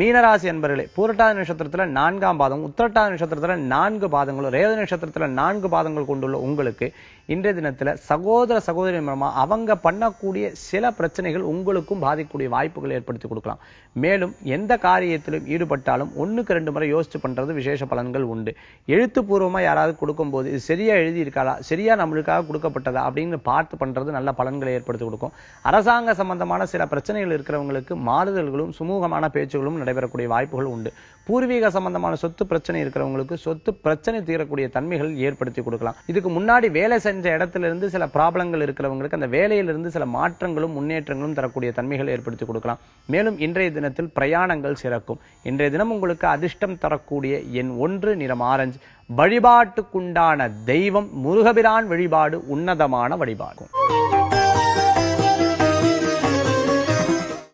மீனராசி என்பர்களே பூரட்டாதி நட்சத்திரத்துல நான்காம் பாதம் உத்திரட்டாதி நட்சத்திரத்துல நான்கு பாதங்களும் ரேவதி நட்சத்திரத்துல நான்கு பாதங்கள் கொண்டுள்ள உங்களுக்கு இன்றைய தினத்துல சகோதர சகோதரி மூலமா அவங்க பண்ணக்கூடிய சில பிரச்சனைகள் உங்களுக்கும் பாதிக்கக்கூடிய வாய்ப்புகள் ஏற்படுத்தி கொடுக்கலாம். மேலும் எந்த காரியத்திலும் ஈடுபட்டாலும் ஒண்ணுக்கு ரெண்டு முறை யோசிச்சு பண்றது விசேஷ பலன்கள் உண்டு. எழுத்துப்பூர்வமா யாராவது கொடுக்கும்போது இது சரியா எழுதி இருக்காளா சரியா நம்மளுக்காக கொடுக்கப்பட்டதா? அப்படின்னு பார்த்து பண்றது நல்ல பலன்களை ஏற்படுத்தி கொடுக்கும். அரசாங்க சம்பந்தமான சில பிரச்சனைகள் இருக்கிறவங்களுக்கு மாறுதல்களும் சுமூகமான பேச்சுகளும் நடைபெறக்கூடிய வாய்ப்புகள் உண்டு. பூர்வீக சம்பந்தமான சொத்து பிரச்சனை இருக்கிறவங்களுக்கு சொத்து பிரச்சனை தீரக்கூடிய தன்மைகள் ஏற்படுத்தி கொடுக்கலாம். இதுக்கு முன்னாடி வேலை செஞ்ச இடத்துல இருந்து சில ப்ராப்ளங்கள் இருக்கிறவங்களுக்கு அந்த வேலையிலிருந்து சில மாற்றங்களும் முன்னேற்றங்களும் தரக்கூடிய தன்மைகள் ஏற்படுத்தி கொடுக்கலாம். மேலும் இன்றைய தினத்தில் பிரயாணங்கள் சிறக்கும். இன்றைய தினம் உங்களுக்கு அதிர்ஷ்டம் தரக்கூடிய என் ஒன்று நிறம் ஆரஞ்சு. வழிபாட்டுக்குண்டான தெய்வம் முருகபிரான் வழிபாடு உன்னதமான வழிபாடு.